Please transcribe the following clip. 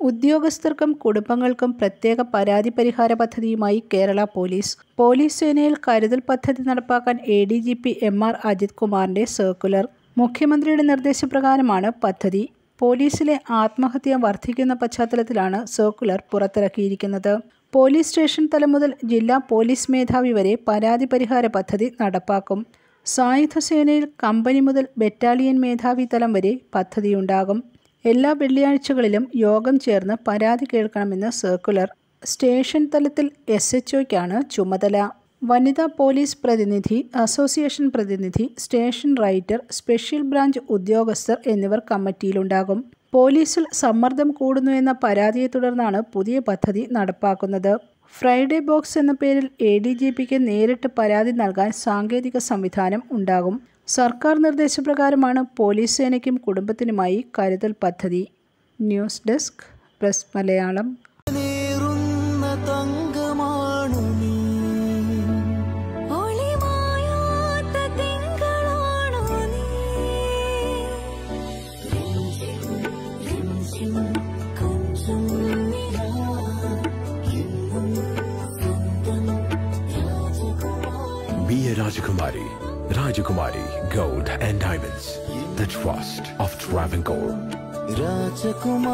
ഉദ്യോഗസ്ഥർക്കും കുടുംബങ്ങൾക്കും പ്രത്യേക പരാതി പരിഹാര പദ്ധതിയുമായി കേരള പോലീസ്. പോലീസ് സേനയിൽ കരുതൽ പദ്ധതി നടപ്പാക്കാൻ A D G P M R Ajith കുമാറിന്റെ സർക്കുലർ. മുഖ്യമന്ത്രിയുടെ നിർദ്ദേശപ്രകാരമാണ് പദ്ധതി. പോലീസിലെ ആത്മഹത്യ വർദ്ധിക്കുന്ന പശ്ചാത്തലത്തിലാണ് സർക്കുലർ പുറത്തിറക്കിയിരിക്കുന്നത്. പോലീസ് സ്റ്റേഷൻ തലം മുതൽ ജില്ലാ പോലീസ് മേധാവി വരെ പരാതി പരിഹാര പദ്ധതി നടപ്പാക്കും. സായുധ സേനയിൽ കമ്പനി മുതൽ ബറ്റാലിയൻ മേധാവി തലം വരെ പദ്ധതിയുണ്ടാകും. എല്ലാ വെള്ളിയാഴ്ചകളിലും യോഗം ചേർന്ന് പരാതി കേൾക്കണമെന്ന് സർക്കുലർ. സ്റ്റേഷൻ തലത്തിൽ എസ് എച്ച് ഒയ്ക്കാണ് ചുമതല. വനിതാ പോലീസ് പ്രതിനിധി അസോസിയേഷൻ പ്രതിനിധി സ്റ്റേഷൻ റൈറ്റർ സ്പെഷ്യൽ ബ്രാഞ്ച് ഉദ്യോഗസ്ഥർ എന്നിവർ കമ്മിറ്റിയിലുണ്ടാകും. പോലീസിൽ സമ്മർദ്ദം കൂടുന്നു എന്ന പരാതിയെ തുടർന്നാണ് പുതിയ പദ്ധതി നടപ്പാക്കുന്നത്. ഫ്രൈഡേ ബോക്സ് എന്ന പേരിൽ എ ഡി ജി പിക്ക് നേരിട്ട് പരാതി നൽകാൻ സാങ്കേതിക സംവിധാനം ഉണ്ടാകും. സർക്കാർ നിർദ്ദേശപ്രകാരമാണ് പോലീസ് സേനയ്ക്കും കുടുംബത്തിനുമായി കരുതൽ പദ്ധതി. News desk press Malayalam. Be a Rajakumari. Rajakumari Gold and Diamonds, the trust of Travancore. Rajakumari.